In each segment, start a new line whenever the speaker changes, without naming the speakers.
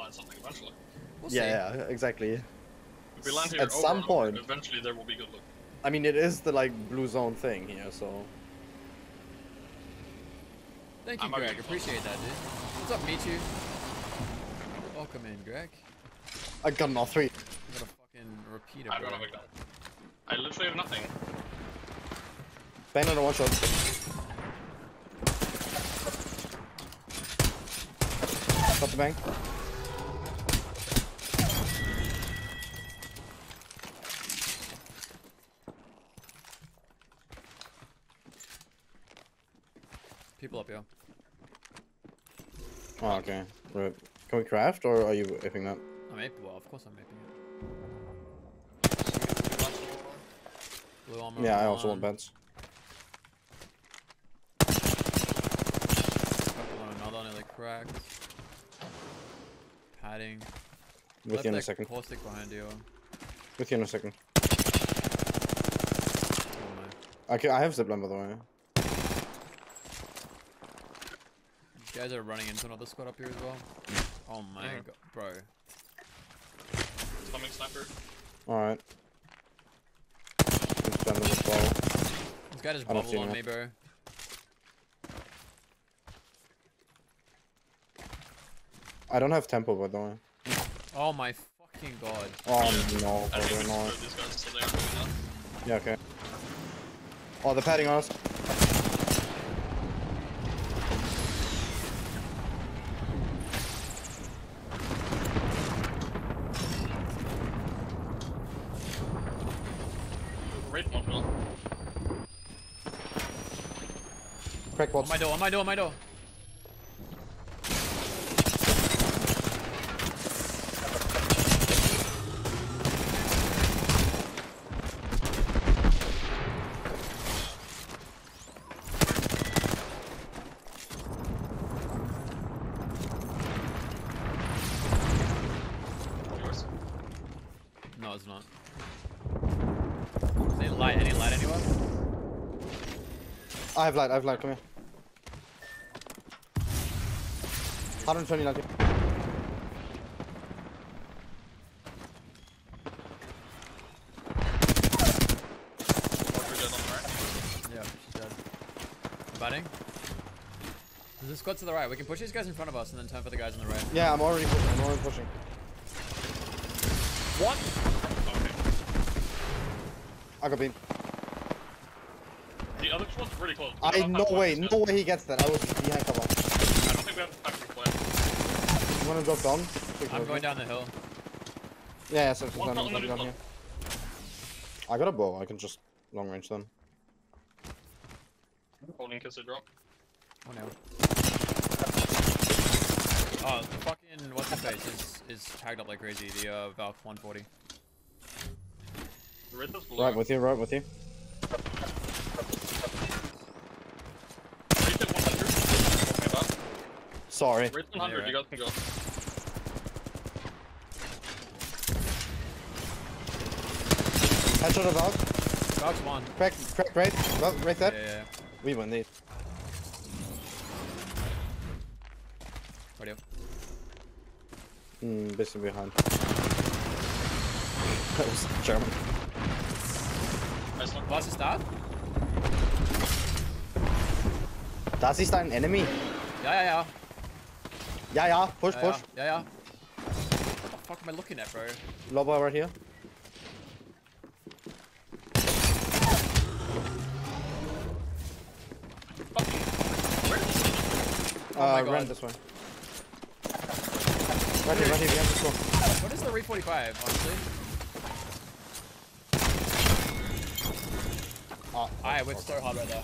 find something eventually.
We'll
yeah,
see.
yeah, exactly.
If we land here
At
over
some
and over,
point.
eventually there will be good luck.
I mean, it is the like blue zone thing here, so.
Thank you,
I'm
Greg. Appreciate that, dude. What's up, Michu? Oh, Welcome in, Greg.
I got an all three.
I got a fucking repeater,
I don't have a gun. I literally have nothing.
Bang on a one shot. Got the bang.
People up here.
Oh, okay. Right. Can we craft, or are you ifing that?
I'm aping. Well, of course I'm aping it. Blue armor.
Yeah, I also
on.
want beds.
Another, nearly cracked. Padding.
With
Left
you in a second.
caustic behind you.
With you in a second.
Oh.
Okay, I have zipline by the way.
These guys are running into another squad up here as well. Oh my
Yeah.
god, bro.
Coming sniper.
Alright. Just done as well.
This guy just
I don't
bubbled on
him.
me, bro.
I don't have tempo by the way.
Oh my fucking god.
Oh no,
I
brother,
think we
no.
these guys so they are doing that.
Yeah, okay. Oh, they're padding on us. Crack
On my door, on my door, on my door. No, it's not. Any light, any light anywhere?
I have light, I have light, come here. 120 light.
Walker dead on the.
Yeah, she's dead. Batting. There's a squad to the right. We can push these guys in front of us and then turn for the guys on the right.
Yeah, I'm already pushing, I'm already pushing.
What?
Okay.
I got beam.
The other one's pretty close. We
I no way, no way he gets that. I was behind cover.
I don't think we have time to play.
You wanna drop down?
I'm going down the hill.
Yeah, yeah, so so
One
down, down, down here. I got a bow, I can just long range them.
Holding kiss a drop.
Oh no. Oh, the fucking what's his face is is tagged up like crazy. The uh, Valk 140.
The red is below.
Right with you, right with you.
Raid at 100. Okay, about.
Sorry.
Raid 100, you guys can go.
Headshot of out.
Valk's one.
Crack, crack, right. Well, right there.
yeah, yeah.
We win these.
Radio.
Hmm, bisschen behind. that was German.
Was ist da?
Das ist ein Enemy.
Ja, ja, ja.
Ja, ja, push,
Ja,
push.
ja, ja. What the fuck am I looking at, bro?
Lobo right here.
This?
Oh my
uh,
God.
run this way. Right here, right here, behind this door.
What is the Re 45, honestly?
Oh,
I whipped so hard right there.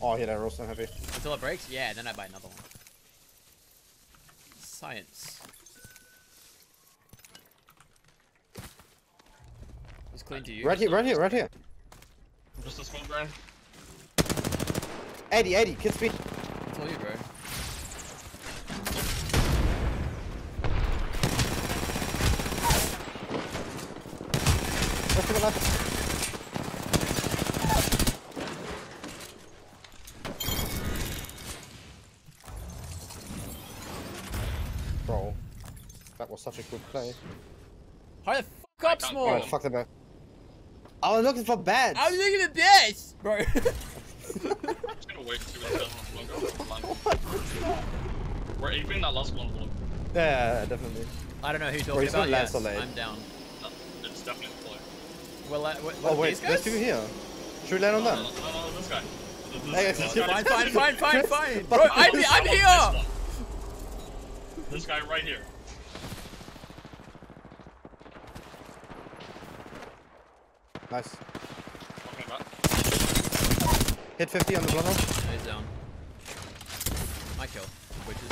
oh, yeah, that roasting heavy.
Until it breaks? Yeah, then I buy another one. Science. It's clean to you.
Right here, right here, right here.
Just a smoke burn.
Eddie, Eddie, kid speed.
It's all you, bro.
Left to the left. Bro, that was such a good play.
Hurry the fuck up, small.
Alright, fuck the bad. I was looking for bad.
I was looking at this, bro.
I'm just gonna wait to see what's down on We're aping that last one. Look.
Yeah, definitely.
I don't know who you're talking about. Yes, I'm down.
No, it's definitely the play.
Well, uh, what,
Oh wait,
these
there's
guys?
two here. Should we land on
No,
them?
no, no, no, this guy. This, this,
Hey,
this guy.
Fine, fine, fine, fine, fine. Bro, I'm, I'm here.
This. This guy right here.
Nice.
Talking about.
Hit 50 on the bloodhound.
He's down. My kill. Witches.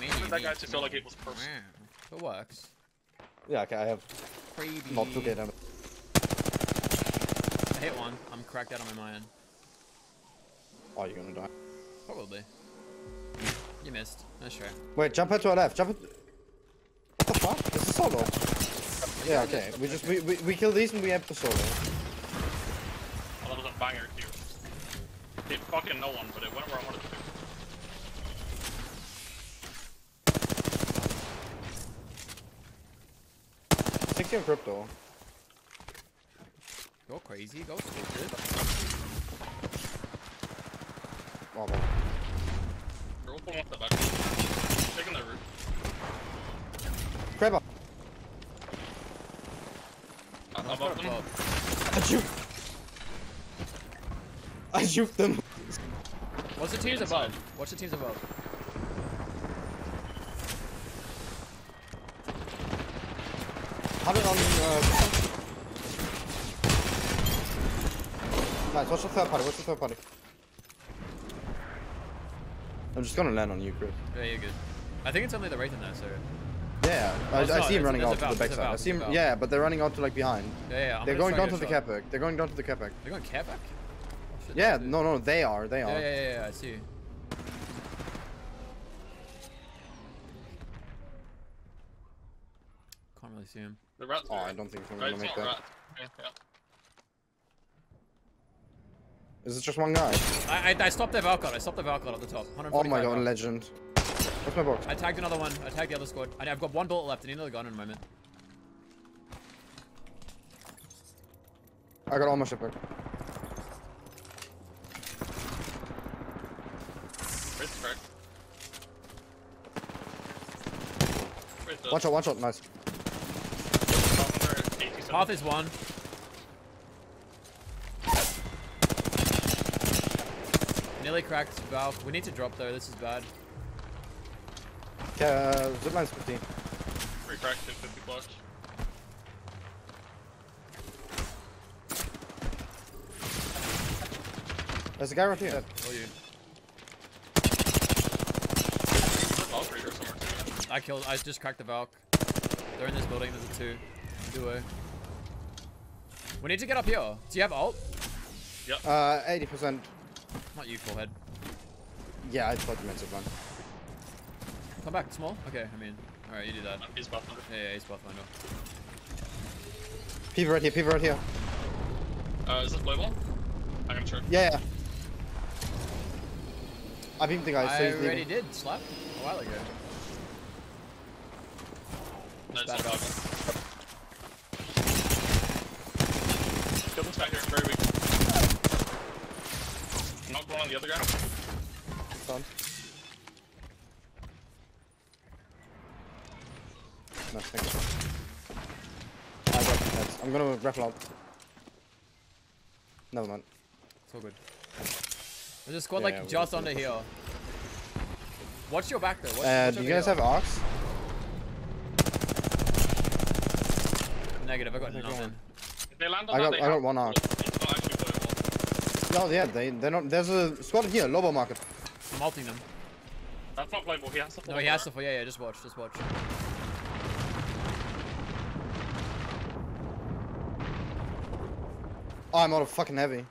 I wanted that guy to feel like it was personal.
It works.
Yeah, okay, I have
Freebie.
not 2k damage.
I hit one. I'm cracked out on my mind.
Oh, you're gonna die.
Probably. You missed. That's sure.
Wait, jump head to our left. Jump head. What the fuck? This is solo. Yeah, okay. We just we, we, we kill these and we have the solo.
Oh, that was a banger too. Hit fucking no one, but it went where I wanted to.
Sixty on crypto.
Go crazy. Go stupid.
Oh, man.
We're open off the back. Taking the roof.
Grab up.
Uh, them.
I juke. I juke them.
What's the teams above? What's the teams above?
Hundred on. Uh, nice. What's the third party? What's the third party? I'm just gonna land on you, Chris.
Yeah, you're good. I think it's only the Wraith in there, so.
Yeah,
Oh,
I, I see him running
there's a
out to the
valve, there's a
backside. I see him. Yeah, but they're running out to like behind.
Yeah, yeah. I'm
They're
gonna
going
try
down to
to
the
get
capac. They're going down to the capac.
They're going care back? Oh,
Yeah,
that's
no, no, they are. They are.
yeah, yeah, yeah, I see. Can't really see him.
The rat's
Oh. I don't think I'm gonna
it's
make
not
that.
rat. Yeah, yeah.
Is it just one guy?
I, I, I stopped their Valcott. I stopped the Valcott at the top.
Oh my god,
Valcott.
legend. What's my box?
I tagged another one. I tagged the other squad. I, I've got one bullet left. I need another gun in a moment.
I got all my shit back.
Wraith's cracked. Wraith dead.
One shot, one shot, nice.
Top under 87.
Path is one. Nearly cracked the Valk. We need to drop though. This is bad.
Yeah, uh, zipline's 15.
Three cracked, hit 50 clutch.
There's a guy right here.
Oh, you.
Or somewhere.
I killed. I just cracked the Valk. They're in this building. There's a two. Duo. We need to get up here. Do you have ult?
Uh, 80%.
Not you, forehead.
Yeah, I thought you meant zipline.
Come back, small. Okay, I mean, all right, you do that.
He's buff under.
Yeah, yeah, he's Pathfinder.
People right here, people right here.
Uh, is this playable? I'm gonna check.
Yeah, yeah. I beamed the guy, so
I
he's
already
leaving.
did slap a while ago.
No, it's
Bad
not
valve.
playable. Kill this guy here, very weak. Knock on the other guy.
Done. Nice. I got heads. I'm gonna raffle out. Never mind.
It's all good. There's a squad
Yeah,
like
yeah,
just
see.
under here. Watch your back though. Watch,
Uh,
watch
do you guys
here.
have arcs?
Negative. I got
They're
nothing.
If they land on
I
that,
got-
they
I got one arc.
It's not actually playable.
No, yeah, they, they're not. There's a squad here, Lobo Market.
I'm ulting them.
That's not playable. He has to.
No, he has to. For, yeah, yeah. Just watch. Just watch.
Oh, I'm out of fucking heavy.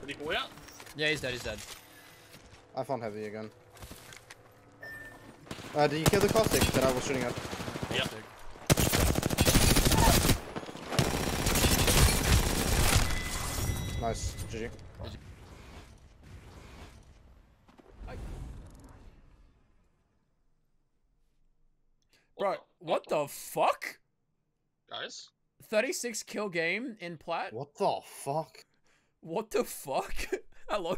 Did he pull out?
Yeah, he's dead. He's dead.
I found heavy again. Uh, did you kill the caustic that I was shooting at?
Yeah.
Nice. GG.
Bro, what the fuck?
Guys?
36 kill game in plat?
What the fuck?
What the fuck? Hello?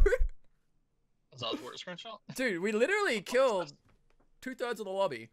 Is that worth a screenshot?
Dude, we literally killed two thirds of the lobby.